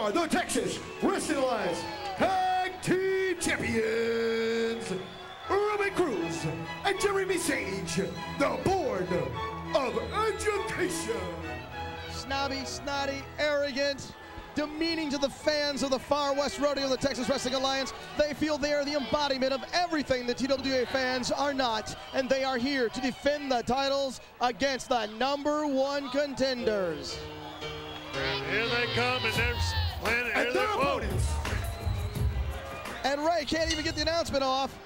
are the Texas Wrestling Alliance Tag Team Champions, Ruben Cruz and Jeromy Sage, the Board of Education. Snobby, snotty, arrogant, demeaning to the fans of the Far West Rodeo of the Texas Wrestling Alliance. They feel they are the embodiment of everything the TWA fans are not, and they are here to defend the titles against the number one contenders. And here they come, and they're Here And their opponents, And Ray can't even get the announcement off.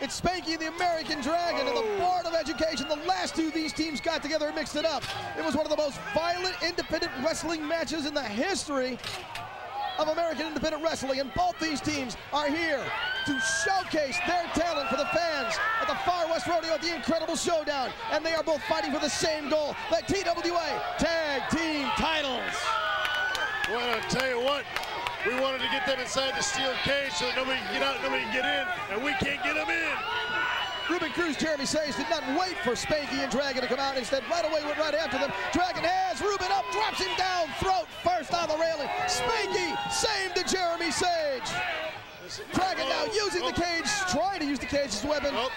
It's Spanky the American Dragon and the oh. Board of Education. The last two of these teams got together and mixed it up. It was one of the most violent independent wrestling matches in the history of American independent wrestling. And both these teams are here to showcase their talent for the fans at the Far West Rodeo at the Incredible Showdown. And they are both fighting for the same goal, the TWA Tag Team titles. Well, I'll tell you what, we wanted to get them inside the steel cage so that nobody can get out, nobody can get in, and we can't get them in. Ruben Cruz, Jeromy Sage did not wait for Spanky and Dragon to come out. Instead, right away went right after them. Dragon has Ruben up, drops him down, throat first on the railing. Spanky, same to Jeromy Sage. Dragon now oh, using the oh. cage, trying to use the cage as a weapon. Oh,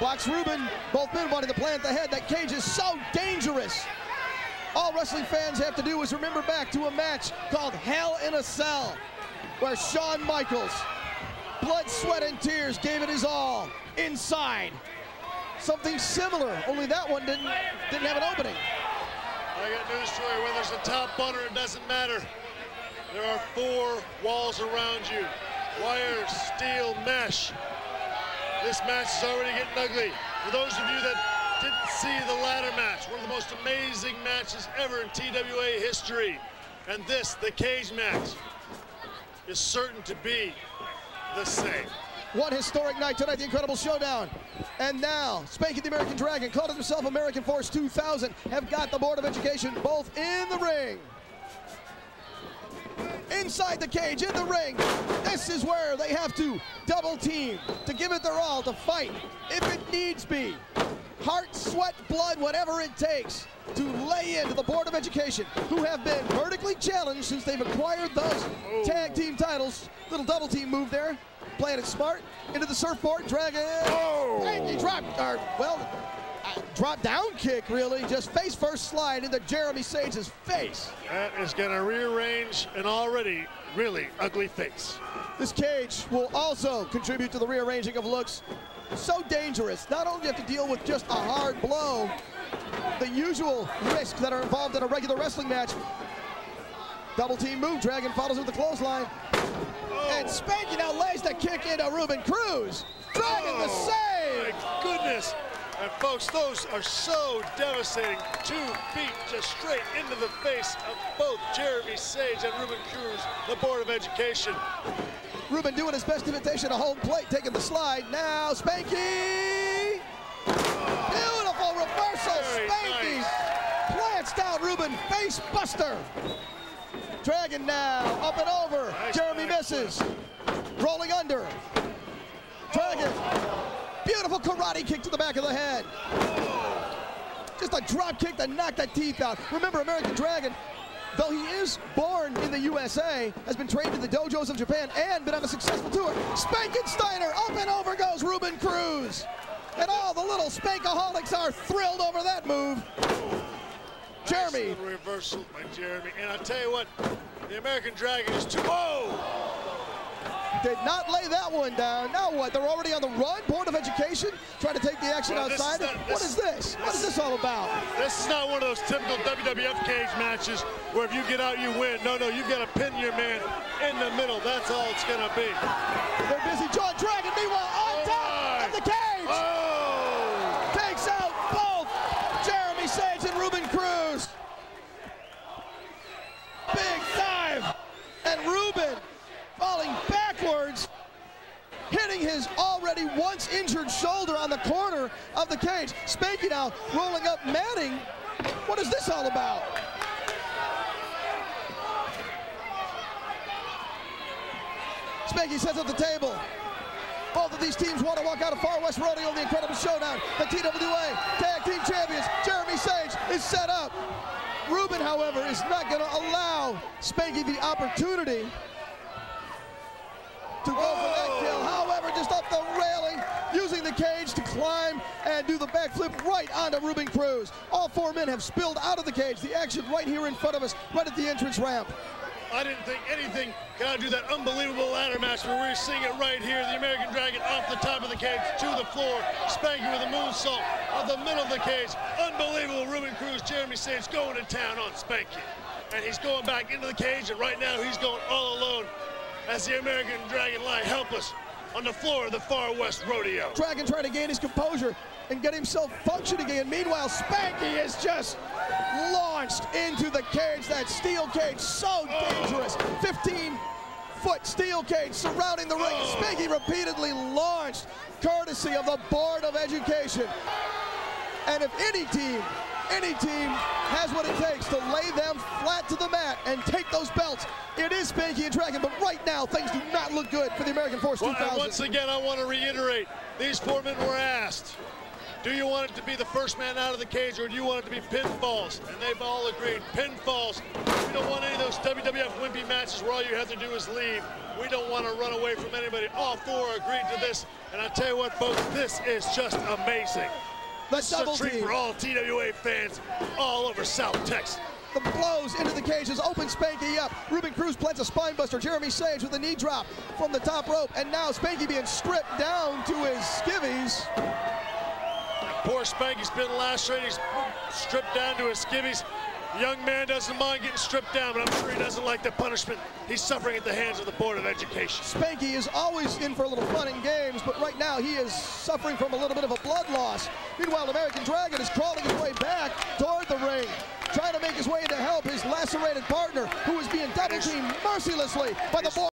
Blocks Ruben. Both men wanting to plant the head. That cage is so dangerous. All wrestling fans have to do is remember back to a match called Hell in a Cell, where Shawn Michaels, blood, sweat, and tears, gave it his all inside. Something similar, only that one didn't didn't have an opening. I got news for you. Whether it's a top bunner, it doesn't matter. There are four walls around you. Wire, steel, mesh. This match is already getting ugly. For those of you that didn't see the ladder match, one of the most amazing matches ever in TWA history. And this, the cage match, is certain to be the same. One historic night tonight, the Incredible Showdown. And now, Spanky the American Dragon, calling himself American Force 2000, have got the Board of Education both in the ring. Inside the cage, in the ring, this is where they have to double team, to give it their all, to fight, if it needs be. Heart, sweat, blood, whatever it takes to lay into the Board of Education, who have been vertically challenged since they've acquired those tag team titles. Little double team move there, playing it smart. Into the surfboard, Dragon. Oh. Hey, he dropped, or, well, uh, drop down kick, really. Just face first slide into Jeromy Sage's face. That is going to rearrange an already really ugly face. This cage will also contribute to the rearranging of looks. So dangerous. Not only do you have to deal with just a hard blow, the usual risks that are involved in a regular wrestling match. Double team move. Dragon follows with the clothesline. And Spanky now lays the kick into Ruben Cruz. Dragon the oh, save. My goodness. And folks, those are so devastating. Two feet just straight into the face of both Jeromy Sage and Ruben Cruz, the Board of Education. Ruben doing his best imitation of home plate, taking the slide. Now Spanky. Beautiful reversal. Very Spanky nice. plants down Ruben. Face buster. Dragon now up and over. Nice Jeromy back misses. Rolling under. Dragon. Beautiful karate kick to the back of the head. Just a drop kick to knock that teeth out. Remember, American Dragon, though he is born USA, has been trained in the dojos of Japan and been on a successful tour. Spankensteiner, up and over goes Ruben Cruz. And all the little spankaholics are thrilled over that move. Jeromy. Reversal by Jeromy. And I'll tell you what, the American Dragon is too. Whoa! Oh. Did not lay that one down. Now what? They're already on the run. Board of Education trying to take the action Well, this is outside. not- this- is this? What is this all about? This is not one of those typical WWF cage matches where if you get out, you win. No, no, you've got to pin your man in the middle. That's all it's going to be. They're busy. John Dragon, meanwhile, on Oh, top of the cage. Oh! Takes out both Jeromy Sage and Ruben Cruz. Big dive. And Ruben falling backwards, hitting his already once injured shoulder on the corner of the cage. Spanky now rolling up Manning. What is this all about? Spanky sets up the table. Both of these teams want to walk out of Far West Rodeo, on the incredible showdown. The TWA Tag Team Champions, Jeromy Sage, is set up. Ruben, however, is not going to allow Spanky the opportunity to go for that oh, kill. However, just up the railing, using the cage to climb and do the backflip right onto Ruben Cruz. All four men have spilled out of the cage. The action right here in front of us, right at the entrance ramp. I didn't think anything could do that unbelievable ladder match, but we're seeing it right here. The American Dragon off the top of the cage to the floor. Spanky with a moonsault off the middle of the cage. Unbelievable. Ruben Cruz, Jeromy Sage going to town on Spanky. And he's going back into the cage, and right now he's going all alone as the American Dragon lie helpless on the floor of the Far West Rodeo. Dragon trying to gain his composure and get himself functioning again. Meanwhile, Spanky is just launched into the cage, that steel cage, so dangerous. 15 foot steel cage surrounding the ring. Oh. Spanky repeatedly launched, courtesy of the Board of Education. And if any team, any team has what it takes to lay them flat to the mat and take those belts, it is Spanky and Dragon. But right now, things do not look good for the American Force Well, 2000. once again, I want to reiterate, these four men were asked, do you want it to be the first man out of the cage or do you want it to be pinfalls? And they've all agreed, pinfalls. We don't want any of those WWF wimpy matches where all you have to do is leave. We don't want to run away from anybody. All four agreed to this. And I tell you what, folks, this is just amazing. The This is double a treat team. for all TWA fans all over South Texas. The blows into the cages open Spanky up. Ruben Cruz plants a spine buster. Jeromy Sage with a knee drop from the top rope. And now Spanky being stripped down to his skivvies. Poor Spanky's been last lacerated. He's stripped down to his skivvies. Young man doesn't mind getting stripped down, but I'm sure he doesn't like the punishment he's suffering at the hands of the Board of Education. Spanky is always in for a little fun and games, but right now he is suffering from a little bit of a blood loss. Meanwhile, American Dragon is crawling his way back toward the ring, trying to make his way to help his lacerated partner, who is being double teamed mercilessly by the Board.